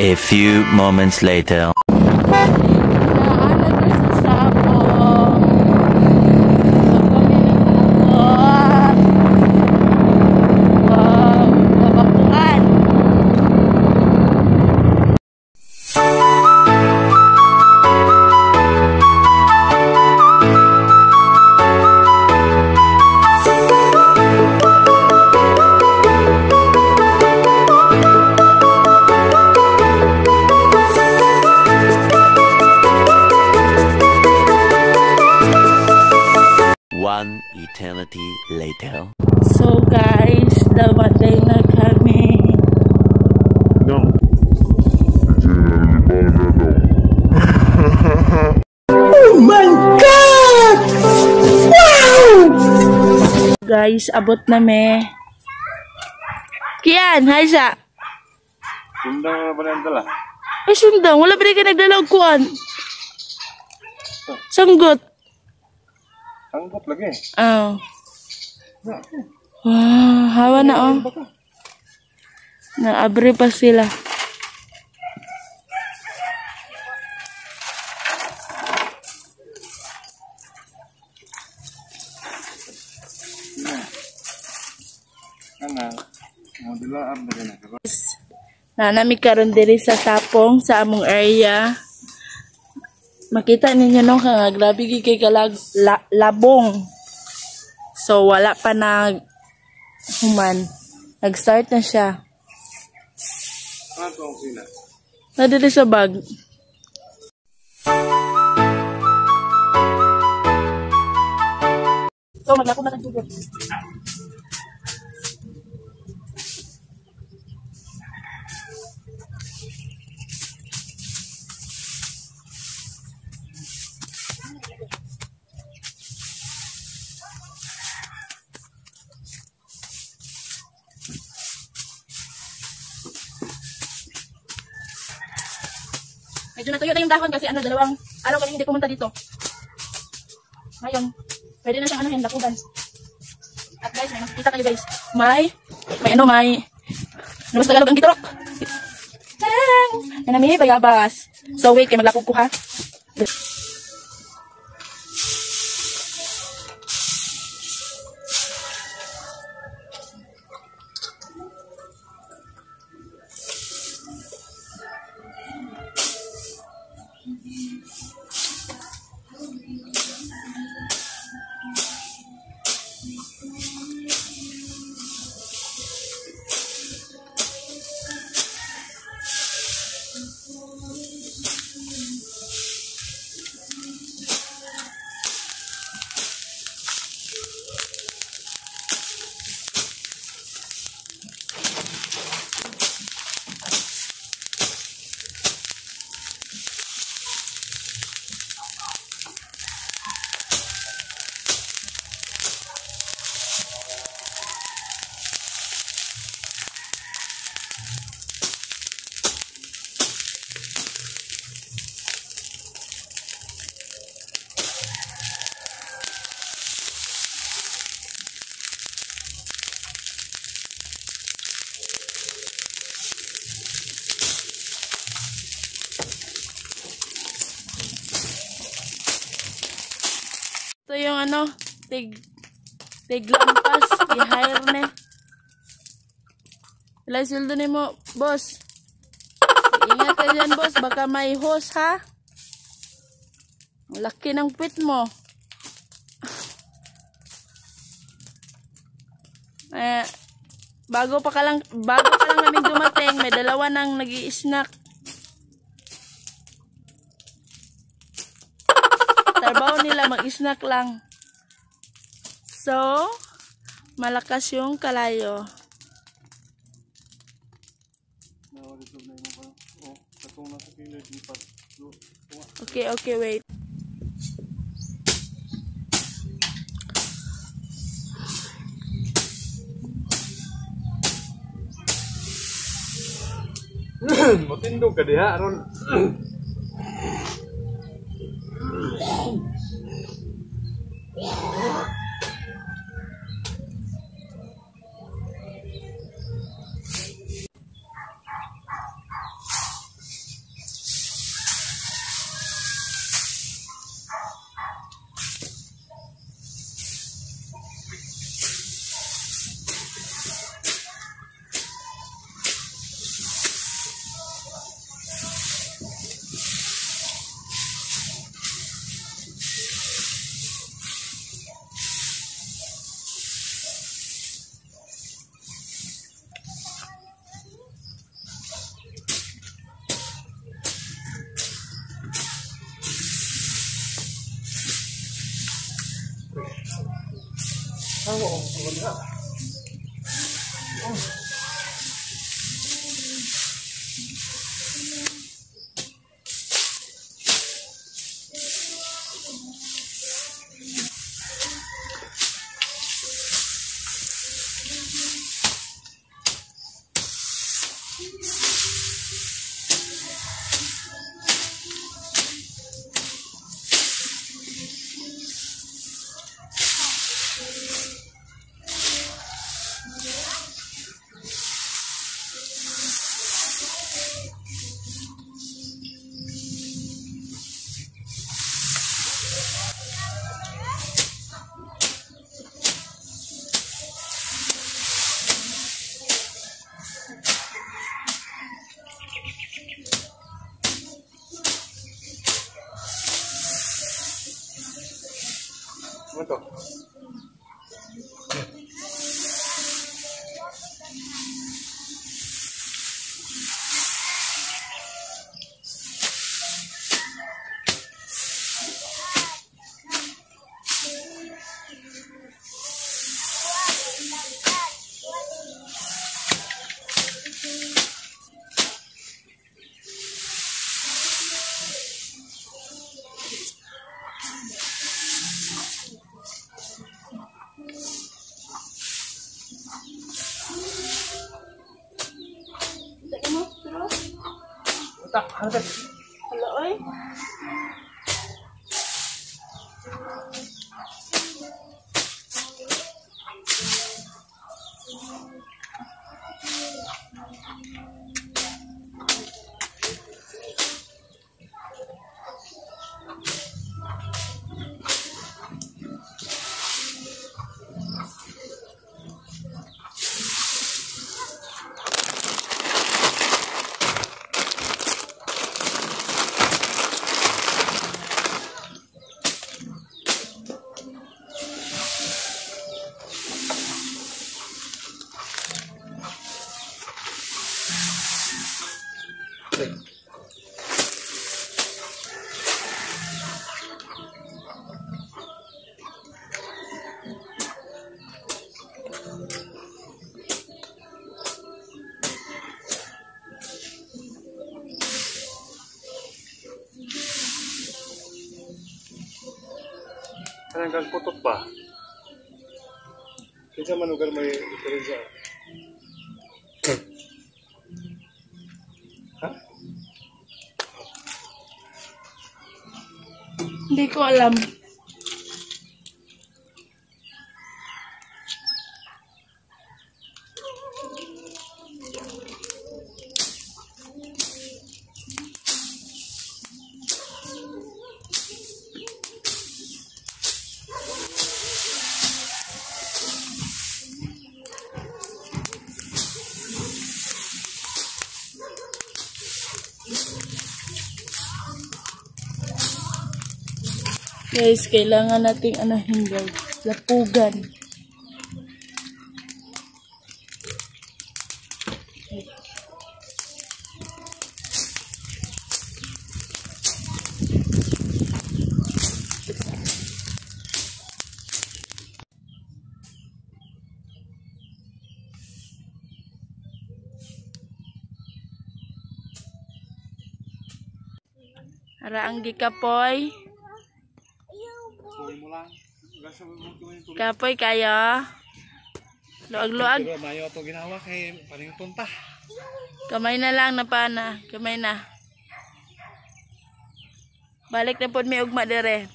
A few moments later. One eternity later. So guys, dawaday na kami. No. Guys, abot na me. Kian, hi sa. Sundang na ba nang dala? Ay, sundang. Wala ba rin ka nagdala kuan? Sanggot. Angkot lagi. Oh. Wow, hawa na oh. Naabre pa sila. Na na. na nami karon diri sa Sapong sa among area. Makita ninyo no nga grabe kay kalag la, labong. So wala pa nag human. Nag-start na siya. Ano sina? Na diri sa bag. So maglako na tugod. Medyo natuyo na yung dahon kasi ano, dalawang araw kami hindi pumunta dito. Ngayon, pwede na siyang ano yung lakuban. At guys, may makikita kayo guys. May, may ano, may, ano ba sa Tagalog ang gitrok? Tang! Yan na may bayabas. So wait, kay maglakog ko ha. Ito yung ano, tig, tiglampas, i-hire na. Ilay sildo ni mo, boss. Ingat ka dyan, boss. Baka may hose, ha? Laki ng pit mo. eh, bago pa ka lang, bago pa lang namin dumating, may dalawa nang nag snack Trabaho nila mag-snack lang. So, malakas yung kalayo. Okay, okay, wait. Matindog ka diha Yeah. aron. Ano to? 对 Ata, ano to? Hala, Kanang kang putok ba? Kinsa man lugar may diferensya? Ha? Hindi ko alam. Guys, kailangan nating anahin guys. Lapugan. Ara ang gikapoy. Kunin mo lang. Gasa mo mo kunin tuloy. Kapoy kayo. Luag-luag. Mayo ato ginawa kay paning tunta. Kamay na lang na pana. Kamay na. Balik na po may ugma dire.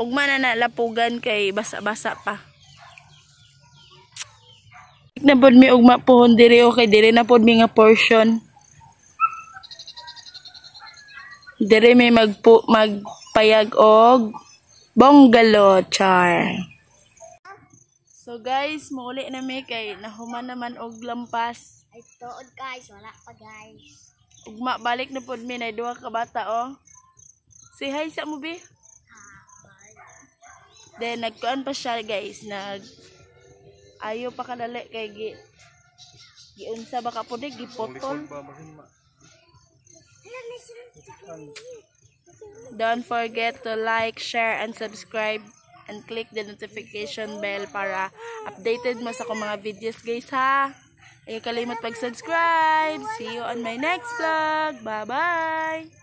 Ugma na na lapugan kay basa-basa pa. Balik na po may ugma pohon dire o kay dire na po may nga portion. Dire may magpu magpayag og bonggalo char. So guys, muli na may kay nahuman naman og lampas. Ay, tuod guys. Wala pa guys. Ugma balik na pod mi na duha ka bata oh. Say hi sa mo bi. Then nagkuan pa siya guys, nag ayo pa kadali kay gi giunsa ba ka pud eh, gipotol. Don't forget to like, share, and subscribe and click the notification bell para updated mo sa akong mga videos guys ha. Ayaw kalimot mag-subscribe. See you on my next vlog. Bye-bye!